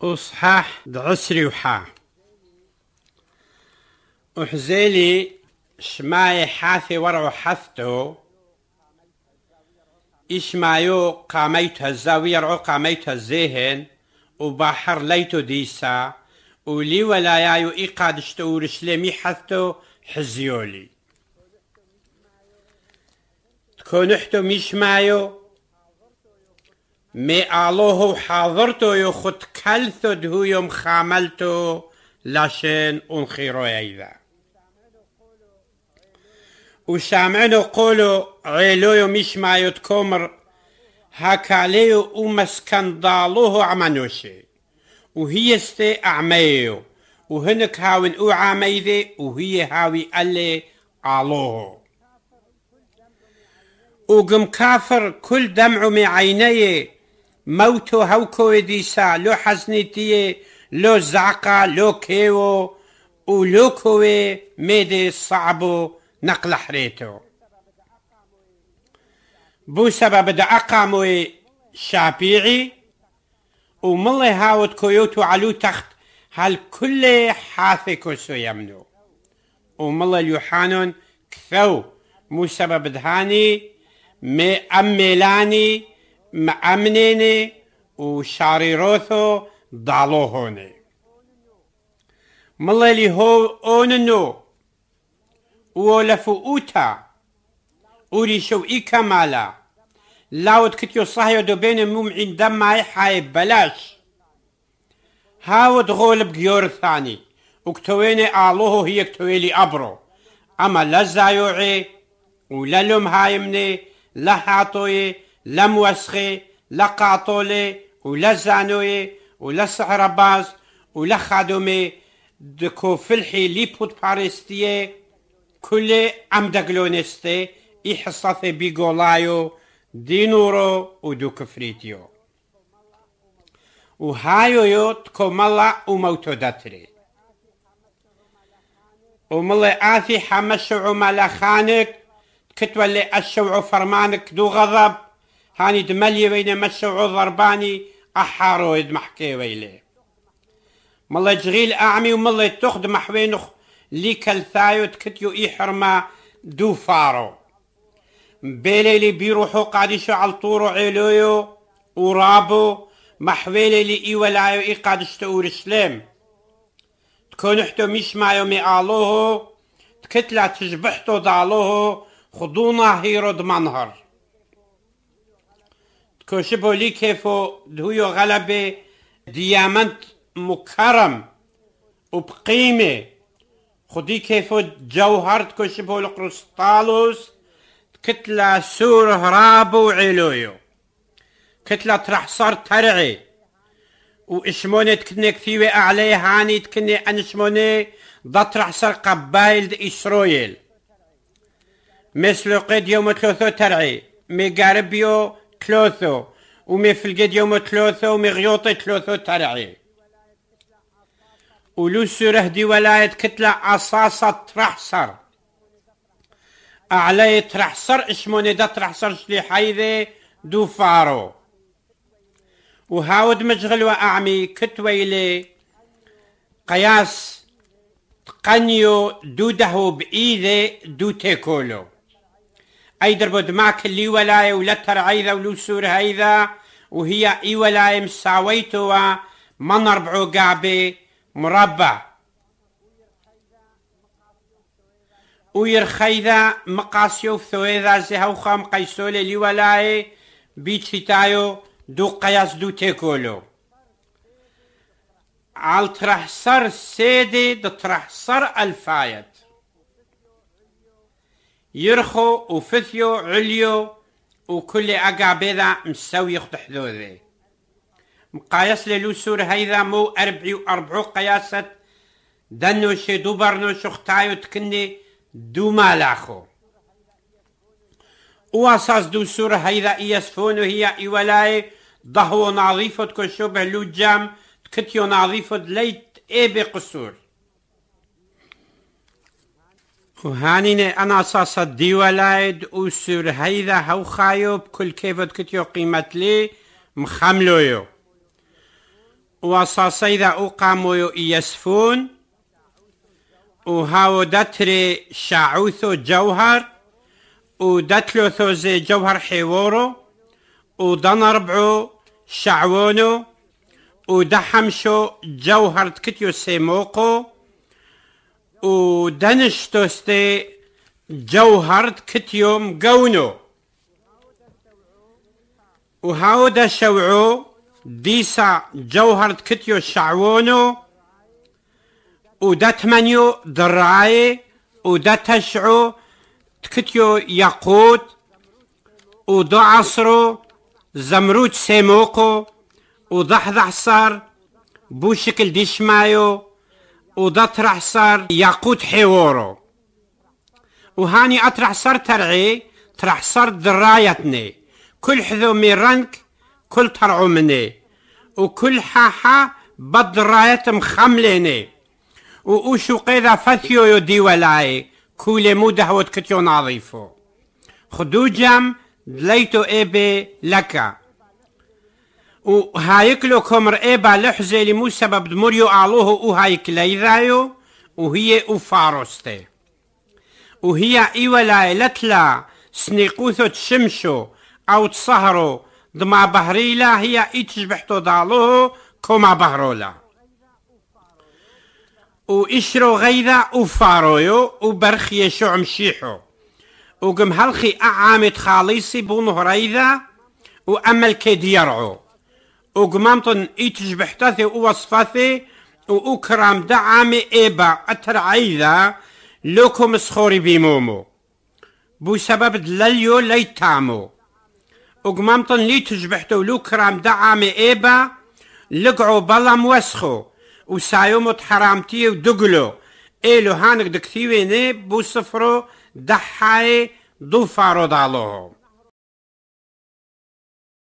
وصحاح دعسري وحا. وحزيلي شماي حاثي ورعو حثتو إشمايو قاميت الزاوية رعو قاميت الزيهن وبحر ليتو ديسا. ولي ولايايو إيقاد شتور شلمي حثتو حزيولي. تكونحتو ميشمايو مي الله حاضرتو يو خد كلثو دهو يوم خاملتو لاشن انخيرو أيضا وشامعنو قولو عيلو يو مش ما يتكومر هكاليو ضالوه عمانوشي وهي استي اعميو وهنك هاون أو عاميذي وهي هاوي اللي عالوه وقم كافر كل دمع من عينيه مەوت و هەو کۆێ دیسا لۆ حەزنیتیە لۆ زعقا لۆ کێوە و لۆ کۆێ مێدێ سعب و نەقلەحرێتەوە بوو سەبە بدە ئەقامۆی شاپیعی و مڵێ هاوت کۆیوت و علو تەخت هل كل حافك سيمنو وملا يوحانون كثو مو سبب دهاني مي أميلاني مأمنيني وشاريروثو ضالو هوني ملالي هو اوننو. ولفو اوتا. اوري شو اي كمالا لاود كتيو صحيو دو بين ممعين دم ماي حاي بلاش. هاود غولب جيور ثاني وكتويني آلوه هي كتويلي أبرو. أما لا زايوعي ولا لوم هايمني لا حاطوي لا موسخي لا قاطولي ولا زانوي ولا سعرباز ولا خادومي دكو فلحي لي بوت بارستيه كل ام دقلونستي إحصاثي بيغولايو دينورو ودو كفريتيو. وهايو يو تكو ملا وموتو داتري. وملا آثي حمشعو ملا خانك كتولي الشوع فرمانك دو غضب هاني دملي وين مشوع ضرباني أحارو يد محكي ويلي. ملا جغيل أعمي وملا تخد محوينخ لي كالثايو تكتيو إحرما دو فارو. بيلي لي بيروحو قادي على طورو عيلويو ورابو محويلي لي إي ولايو إي قاد اشتور سلام تكون حتو مش مايو مي آلوهو تكتلا تجبحتو دالوهو خدونا هيرو دمنهر تكوشبو لي كيفو دهيو غلبة ديامنت مكرم وبقيمة خدي كيفو جوهر تكوشبو القرسطالوس كتلة سور هرابو وعلويو كتلة ترحصر ترعي وإشمونة تكني كثيوة أعليه هاني تكني أنشمونة ضد رحصر قبايل دي إسرويل مثل قد يوم ثلاثة ترعي مي ثلاثة ومي في القد يوم ثلاثة ومي غيوطي ثلاثة ترعي. ولو سوره دي ولاية كتلة أساسة ترحصر. أعلي ترحصر اسموني دا ترحصر شلي حيذي دو فارو. وهاود مشغل وأعمي كتويلي. قياس تقنيو دو دهو بإيذي دو تيكولو. أيدر بود معك اللي ولاية ولا ترعيذا ولو سور هيذا وهي اي ولاية مساويتو من ربعو قابي مربع. ويرخيذا مقاسيو ثويذا زهو خام قيسولي لي ولاية بيتشيتايو دو قياس دو تيكولو. عال ترحصر سيدي ترحصر ألفايت. يرخو وفثيو عليو وكل أقابذا مسوي يخط حدوذي مقايس للو سور هيدا مو أربعي وأربعو قياسة. دنو شي دو برنو شختايو تكني دو مالاخو. واساس دو سور هيدا إيسفون وهي إيولاي. ضهو نظيفة كشبه لو جام. تكتيو نظيفة ليت إيه بقصور وهانين أنا أساس الديولايد وسور هيدا هو خايب كل كيف كتيو قيمة لي مخملويو. وصاصيدا أقاموا يسفون. وهاو دتري شاعوثو جوهر. ودتلوثو زي جوهر حيورو. ودنربعو شعوونو. ودحمشو جوهر تكتيو سيموقو. ودنشتوستي جوهر تكتيو مقونو وهاو دا شوعو ديسا جوهر تكتيو شعوونو ودا تمنيو دراي ودا تشعو تكتيو ياقوت ودا عصرو زمرود سيموقو وضحضح صار بو شكل ديشمايو وضطرح صار ياقوت حيورو وهاني أطرح صار ترعي طرح صار درايتني كل حذو ميرنك كل ترعو مني وكل حاحة بدرايت مخمليني وأوشو قيدا فثيو يدي ولاي كولي موده وتكتيو نظيفو خدو جم دليتو إيبي لكا وهايكلو كمر إيبا لحزي لمو سبب دمريو أعلوه وهايك ليذايو وهي أفاروستي وهي إيولا لتلا سنيقوثو تشمشو أو تصهرو دما بهريلا هي إتشبحتو دالوه كما بهرولا وإشرو غيذا وفارويو وبرخي شو مشيحو وقم هلخي أعامت خاليسي بون هريذا وأمل كيد يرعو وقمامطن إتشبحتثي ووصفثي وأكرم دعامي إيبا أترعيذا لوكم سخوري بيمومو بو سبب دلاليو ليتامو وقمامطن لي تجبحتو لو كرام دعامي إيبا لقعو بلا موسخو وسايومو حرامتي ودقلو إيلو هانك دكثيويني بو سفرو دحاي دو فارو دالوهم